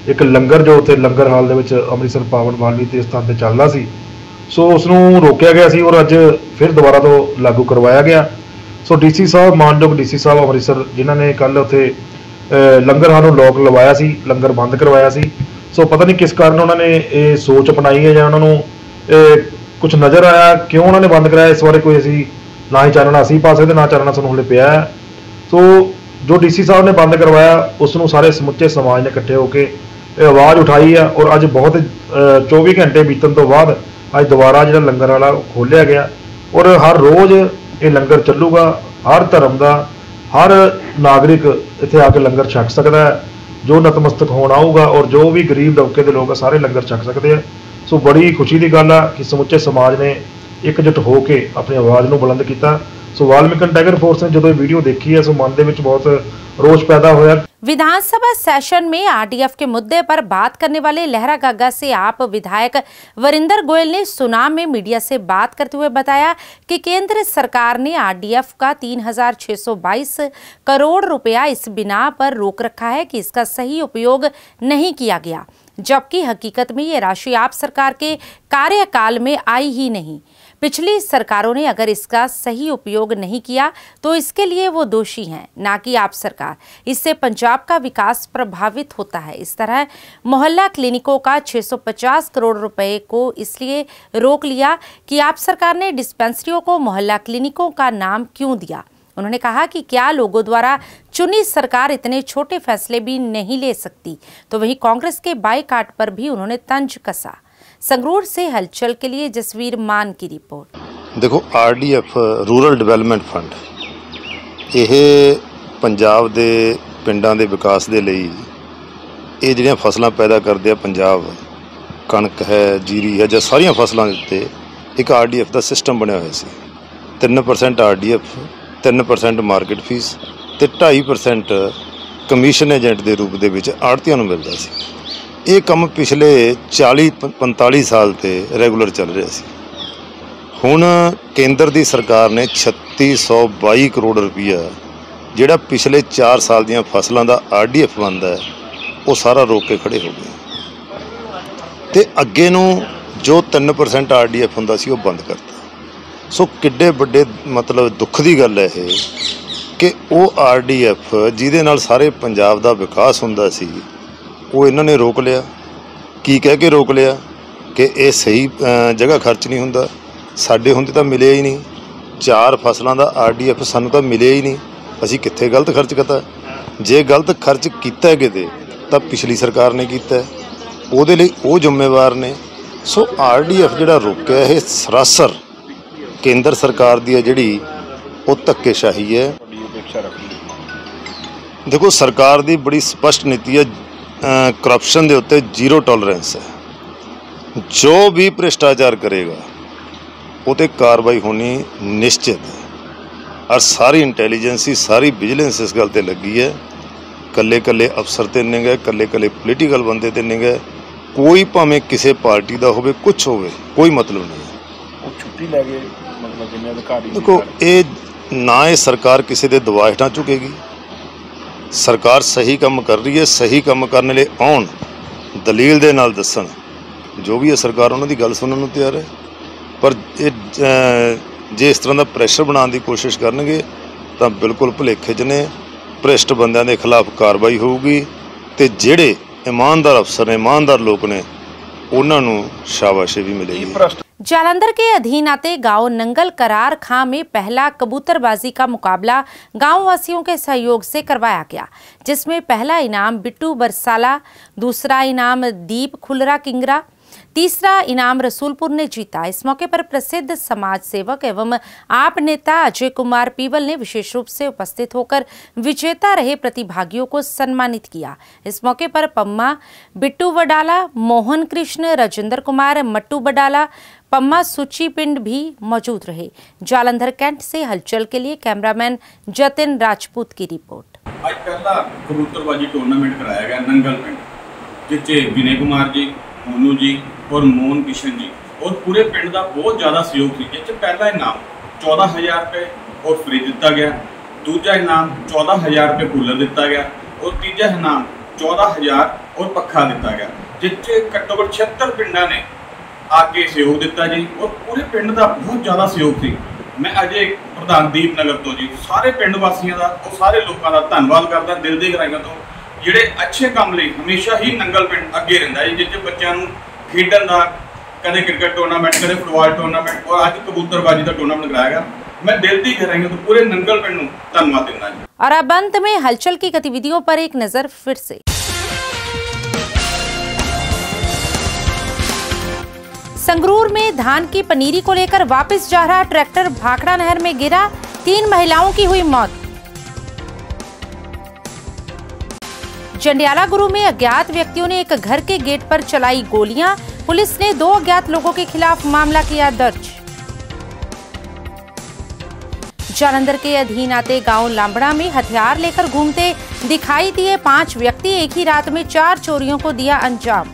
ਇੱਕ ਲੰਗਰ ਜੋ ਉੱਥੇ ਲੰਗਰ ਹਾਲ ਦੇ ਵਿੱਚ ਅੰਮ੍ਰਿਤਸਰ ਪਾਵਨ ਵਾਲਮੀ ਤੇ ਸਥਾਨ ਤੇ ਚੱਲਦਾ ਸੀ ਸੋ ਉਸ ਨੂੰ ਰੋਕਿਆ ਗਿਆ ਸੀ ਔਰ ਅੱਜ ਫਿਰ ਦੁਬਾਰਾ ਤੋਂ ਲਾਗੂ ਕਰਵਾਇਆ ਗਿਆ ਸੋ ਡੀਸੀ ਸਾਹਿਬ ਮਾਨਯੋਗ ਡੀਸੀ ਸਾਹਿਬ ਅੰਮ੍ਰਿਤਸਰ ਜਿਨ੍ਹਾਂ ਨੇ ਕੱਲ ਉੱਥੇ ਅਹ, ਲੰਗਰ ਹਾਲ ਨੂੰ ਲੋਕ ਲਵਾਇਆ ਸੀ ਲੰਗਰ ਬੰਦ ਕਰਵਾਇਆ ਸੀ ਸੋ ਪਤਾ ਨਹੀਂ ਕਿਸ ਕਾਰਨ ਉਹਨਾਂ ਨੇ ਇਹ ਸੋਚ ਅਪਣਾਈ ਹੈ ਜਾਂ ਉਹਨਾਂ ਨੂੰ ਕੁਝ ਨਜ਼ਰ ਆਇਆ ਕਿਉਂ ਉਹਨਾਂ ਨੇ ਬੰਦ ਕਰਾਇਆ? ਇਸ ਬਾਰੇ ਕੋਈ ਅਸੀਂ ਨਾ ਹੀ ਚਾਨਣਾ ਅਸੀਂ ਪਾ ਸਕਦੇ ਨਾ ਚਾਨਣਾ ਸਾਨੂੰ ਹੁਣੇ ਪਿਆ ਹੈ। ਸੋ ਜੋ ਡੀਸੀ ਸਾਹਿਬ ਨੇ ਬੰਦ ਕਰਵਾਇਆ ਉਸ ਨੂੰ ਸਾਰੇ ਸਮੁੱਚੇ ਸਮਾਜ ਨੇ ਇਕੱਠੇ ਹੋ ਕੇ ਇਹ ਆਵਾਜ਼ ਉਠਾਈ ਆ ਔਰ ਅੱਜ ਬਹੁਤ ਅ, 24 ਘੰਟੇ ਬੀਤਣ ਤੋਂ ਬਾਅਦ ਅੱਜ ਦੁਬਾਰਾ ਜਿਹੜਾ ਲੰਗਰ ਵਾਲਾ ਖੋਲਿਆ ਗਿਆ। ਔਰ ਹਰ ਰੋਜ਼ ਇਹ ਲੰਗਰ ਚੱਲੂਗਾ ਹਰ ਧਰਮ ਦਾ ਹਰ ਨਾਗਰਿਕ ਇੱਥੇ ਆ ਕੇ ਲੰਗਰ ਛਕ ਸਕਦਾ ਹੈ। ਜੋ ਨਤਮਸਤਕ ਹੋਣ ਆਊਗਾ ਔਰ ਜੋ ਵੀ ਗਰੀਬ ਦਬਕੇ ਦੇ ਲੋਕ ਆ ਸਾਰੇ ਲੰਗਰ ਛਕ ਸਕਦੇ ਆ। सो बड़ी खुशी की गल आ कि समुचे समाज ने एकजुट हो के अपनी आवाज़ को बुलंद किया सो ਵਾਲਮੀਕਨ टाइगर फोर्स ने जो ਇਹ ਵੀਡੀਓ ਦੇਖੀ ਹੈ ਸੋ ਮਨ ਦੇ ਵਿੱਚ ਬਹੁਤ ਰੋਸ ਪੈਦਾ विधानसभा सेशन में आरडीएफ के मुद्दे पर बात करने वाले लहरा गागा से आप विधायक वरिंदर गोयल ने सुना में मीडिया से बात करते हुए बताया कि केंद्र सरकार ने आरडीएफ का 3,622 करोड़ रुपया इस बिना पर रोक रखा है कि इसका सही उपयोग नहीं किया गया जबकि हकीकत में ये राशि आप सरकार के कार्यकाल में आई ही नहीं। पिछली सरकारों ने अगर इसका सही उपयोग नहीं किया तो इसके लिए वो दोषी हैं, ना कि आप सरकार। इससे पंजाब का विकास प्रभावित होता है। इस तरह मोहल्ला क्लिनिकों का 650 करोड़ रुपए को इसलिए रोक लिया कि आप सरकार ने डिस्पेंसरियों को मोहल्ला क्लिनिकों का नाम क्यों दिया? उन्होंने कहा कि क्या लोगों द्वारा चुनी सरकार इतने छोटे फैसले भी नहीं ले सकती तो वहीं कांग्रेस के बाईकाट पर भी उन्होंने तंज कसा संगरूर से हलचल के लिए जसवीर मान की रिपोर्ट ਦੇਖੋ ਆਰਡੀਐਫ ਰੂਰਲ ਡਿਵੈਲਪਮੈਂਟ ਫੰਡ ਇਹ ਪੰਜਾਬ ਦੇ ਪਿੰਡਾਂ ਦੇ ਵਿਕਾਸ ਦੇ ਲਈ ਇਹ ਜਿਹੜੀਆਂ ਫਸਲਾਂ ਪੈਦਾ ਕਰਦੇ ਆ ਪੰਜਾਬ ਕਣਕ ਹੈ ਜੀਰੀ ਹੈ ਜਾਂ ਸਾਰੀਆਂ ਫਸਲਾਂ ਦੇ ਉੱਤੇ ਇੱਕ ਆਰਡੀਐਫ ਦਾ ਸਿਸਟਮ ਬਣਿਆ ਹੋਇਆ ਸੀ 3% ਆਰਡੀਐਫ 3% market fee ਤੇ 2.5% ਕਮਿਸ਼ਨ ਏਜੰਟ ਦੇ ਰੂਪ ਦੇ ਵਿੱਚ ਆੜਤੀਆਂ ਨੂੰ ਮਿਲਦਾ ਸੀ। ਇਹ ਕੰਮ ਪਿਛਲੇ 40 45 ਸਾਲ ਤੇ ਰੈਗੂਲਰ ਚੱਲ ਰਿਹਾ ਸੀ। ਹੁਣ ਕੇਂਦਰ ਦੀ ਸਰਕਾਰ ਨੇ 3622 ਕਰੋੜ ਰੁਪਈਆ ਜਿਹੜਾ ਪਿਛਲੇ 4 ਸਾਲ ਦੀਆਂ ਫਸਲਾਂ ਦਾ ਆਰਡੀਐਫ ਬਣਦਾ ਹੈ, ਉਹ ਸਾਰਾ ਰੋਕ ਕੇ ਖੜੇ ਹੋ ਗਏ। ਤੇ ਅੱਗੇ ਨੂੰ ਜੋ 3% ਆਰਡੀਐਫ ਹੁੰਦਾ ਸੀ, ਉਹ ਬੰਦ ਕਰਤਾ। ਸੋ ਕਿੱਡੇ ਵੱਡੇ ਮਤਲਬ ਦੁੱਖ ਦੀ ਗੱਲ ਹੈ ਇਹ ਕਿ ਉਹ ਆਰਡੀਐਫ ਜਿਹਦੇ ਨਾਲ ਸਾਰੇ ਪੰਜਾਬ ਦਾ ਵਿਕਾਸ ਹੁੰਦਾ ਸੀ, ਉਹ ਇਹਨਾਂ ਨੇ ਰੋਕ ਲਿਆ। ਕੀ ਕਹਿ ਕੇ ਰੋਕ ਲਿਆ? ਕਿ ਇਹ ਸਹੀ ਜਗ੍ਹਾ ਖਰਚ ਨਹੀਂ ਹੁੰਦਾ। ਸਾਡੇ ਹੁੰਦੇ ਤਾਂ ਮਿਲਿਆ ਹੀ ਨਹੀਂ। ਚਾਰ ਫਸਲਾਂ ਦਾ ਆਰਡੀਐਫ ਸਾਨੂੰ ਤਾਂ ਮਿਲਿਆ ਹੀ ਨਹੀਂ। ਅਸੀਂ ਕਿੱਥੇ ਗਲਤ ਖਰਚ ਕਰਤਾ ਜੇ ਗਲਤ ਖਰਚ ਕੀਤਾ ਹੈ ਕਿਤੇ, ਤਾਂ ਪਿਛਲੀ ਸਰਕਾਰ ਨੇ ਕੀਤਾ ਉਹਦੇ ਲਈ ਉਹ ਜ਼ਿੰਮੇਵਾਰ ਨੇ। ਸੋ ਆਰਡੀਐਫ ਜਿਹੜਾ ਰੋਕਿਆ ਇਹ ਸਰਾਸਰ ਕੇਂਦਰ ਸਰਕਾਰ ਦੀ ਹੈ ਜਿਹੜੀ ਉਹ ਧੱਕੇਸ਼ਾਹੀ ਹੈ। ਦੇਖੋ ਸਰਕਾਰ ਦੀ ਬੜੀ ਸਪਸ਼ਟ ਨੀਤੀ ਹੈ ਕਰਪਸ਼ਨ ਦੇ ਉੱਤੇ ਜ਼ੀਰੋ ਟੋਲਰੈਂਸ ਹੈ। ਜੋ ਵੀ ਭ੍ਰਿਸ਼ਟਾਚਾਰ ਕਰੇਗਾ ਉਹ ਤੇ ਕਾਰਵਾਈ ਹੋਣੀ ਨਿਸ਼ਚਿਤ ਹੈ। ਔਰ ਸਾਰੀ ਇੰਟੈਲੀਜੈਂਸੀ ਸਾਰੀ ਵਿਜੀਲੈਂਸ ਇਸ ਗੱਲ ਤੇ ਲੱਗੀ ਹੈ। ਕੱਲੇ ਕੱਲੇ ਅਫਸਰ ਤੇ ਨਹੀਂ ਗਏ ਕੱਲੇ ਕੱਲੇ ਪੋਲੀਟੀਕਲ ਬੰਦੇ ਤੇ ਨਹੀਂ ਗਏ। ਕੋਈ ਭਾਵੇਂ ਕਿਸੇ ਪਾਰਟੀ ਦਾ ਹੋਵੇ ਕੁਝ ਹੋਵੇ ਕੋਈ ਮਤਲਬ ਨਹੀਂ ਉਹ ਛੁੱਟੀ ਲੈ ਗਏ ਦੇਖੋ ਇਹ ਨਾ ਇਹ ਸਰਕਾਰ ਕਿਸੇ ਦੇ ਦਵਾਸ਼ ਨਾ ਚੁੱਕੇਗੀ ਸਰਕਾਰ ਸਹੀ ਕੰਮ ਕਰ ਰਹੀ ਹੈ ਸਹੀ ਕੰਮ ਕਰਨ ਲਈ ਆਉਣ ਦਲੀਲ ਦੇ ਨਾਲ ਦੱਸਣ। ਜੋ ਵੀ ਇਹ ਸਰਕਾਰ ਉਹਨਾਂ ਦੀ ਗੱਲ ਸੁਣਨ ਨੂੰ ਤਿਆਰ ਹੈ। ਪਰ ਇਹ ਜੇ ਇਸ ਤਰ੍ਹਾਂ ਦਾ ਪ੍ਰੈਸ਼ਰ ਬਣਾਉਣ ਦੀ ਕੋਸ਼ਿਸ਼ ਕਰਨਗੇ ਤਾਂ ਬਿਲਕੁਲ ਭੁਲੇਖੇ 'ਚ ਨੇ। ਭ੍ਰਿਸ਼ਟ ਬੰਦਿਆਂ ਦੇ ਖਿਲਾਫ ਕਾਰਵਾਈ ਹੋਊਗੀ ਤੇ ਜਿਹੜੇ ਇਮਾਨਦਾਰ ਅਫਸਰ ਨੇ ਇਮਾਨਦਾਰ ਲੋਕ ਨੇ ਉਹਨਾਂ ਨੂੰ ਸ਼ਾਬਾਸ਼ੇ ਵੀ ਮਿਲੇਗੀ। जालंधर के अधीन आते गाँव नंगल करार खां में पहला कबूतरबाजी का मुकाबला गाँव वासियों के सहयोग से करवाया गया, जिसमें पहला इनाम बिट्टू बरसाला, दूसरा इनाम दीप खुलरा किंगरा, तीसरा इनाम रसूलपुर ने जीता। इस मौके पर प्रसिद्ध समाज सेवक एवं आप नेता अजय कुमार पीवल ने विशेष रूप से उपस्थित होकर विजेता रहे प्रतिभागियों को सम्मानित किया। इस मौके पर पम्मा, बिट्टू वडाला, मोहन कृष्ण, राजेंद्र कुमार, मट्टू बडाला पम्मा सूची पिंड भी मौजूद रहे जालंधर कैंट से हलचल के लिए कैमरामैन जतिन राजपूत की रिपोर्ट ਅੱਜ ਪਹਿਲਾ ਕਬੂਤਰਬਾਜੀ ਟੂਰਨਾਮੈਂਟ ਕਰਾਇਆ ਗਿਆ ਨੰਗਲ ਪਿੰਡ ਜਿਸ 'ਚ ਵਿਨੇ ਕੁਮਾਰ ਜੀ ਮੋਨੂ ਜੀ ਔਰ ਮੋਹਨ ਕਿਸ਼ਨ ਜੀ ਔਰ ਪੂਰੇ ਪਿੰਡ ਦਾ ਬਹੁਤ ਜ਼ਿਆਦਾ ਸਹਿਯੋਗ ਸੀ ਜਿਸ 'ਚ ਪਹਿਲਾ ਇਨਾਮ 14000 ਰੁਪਏ ਔਰ ਫ੍ਰੀ ਦਿੱਤਾ ਗਿਆ ਦੂਜਾ ਇਨਾਮ 14000 ਰੁਪਏ ਕੂਲਰ ਦਿੱਤਾ ਗਿਆ ਔਰ ਤੀਜਾ ਇਨਾਮ 14000 ਔਰ ਪੱਖਾ ਦਿੱਤਾ ਗਿਆ ਜਿਸ 'ਚ ਘੱਟੋ ਘੱਟ 76 ਪਿੰਡਾਂ ਨੇ ਆ ਕੇ ਸਹਿਯੋਗ ਦਿੱਤਾ ਜੀ ਔਰ ਪੂਰੇ ਪਿੰਡ ਦਾ ਬਹੁਤ ਜ਼ਿਆਦਾ ਸਹਿਯੋਗ ਸੀ ਮੈਂ ਅਜੇ ਪ੍ਰਧਾਨ ਦੀਪ ਨਗਰ ਤੋਂ ਜੀ ਸਾਰੇ ਪਿੰਡ ਵਾਸੀਆਂ ਦਾ ਉਹ ਸਾਰੇ ਲੋਕਾਂ ਦਾ ਧੰਨਵਾਦ ਕਰਦਾ ਦਿਲ ਦੀ ਗਹਿਰਾਈਆਂ ਤੋਂ ਜਿਹੜੇ ਅੱਛੇ ਕੰਮ ਲਈ ਹਮੇਸ਼ਾ ਹੀ ਨੰਗਲ ਪਿੰਡ ਅੱਗੇ ਰਹਿੰਦਾ ਹੈ ਜਿਸ 'ਚ ਬੱਚਿਆਂ ਨੂੰ ਖੇਡਣ ਦਾ ਕਦੇ ਕ੍ਰਿਕਟ ਟੂਰਨਾਮੈਂਟ ਕਦੇ ਫੁੱਟਬਾਲ ਟੂਰਨਾਮੈਂਟ ਔਰ ਅੱਜ ਕਬੂਤਰਬਾਜੀ ਦਾ ਟੂਰਨਾਮੈਂਟ ਕਰਾਇਆ ਗਿਆ ਮੈਂ ਦਿਲ ਦੀ ਗਹਿਰਾਈਆਂ ਤੋਂ ਪੂਰੇ ਨੰਗਲ ਪਿੰਡ ਨੂੰ ਧੰਨਵਾਦ ਦਿੰਦਾ ਜੀ और अब अंत में हलचल की गतिविधियों पर एक नजर फिर से संगरूर में धान की पनीरी को लेकर वापस जा रहा ट्रैक्टर भाखड़ा नहर में गिरा, तीन महिलाओं की हुई मौत। जंडियाला गुरु में अज्ञात व्यक्तियों ने एक घर के गेट पर चलाई गोलियाँ, पुलिस ने दो अज्ञात लोगों के खिलाफ मामला किया दर्ज। जालंधर के अधीन आते गाँव लांबड़ा में हथियार लेकर घूमते दिखाई दिए पाँच व्यक्ति, एक ही रात में चार चोरियों को दिया अंजाम।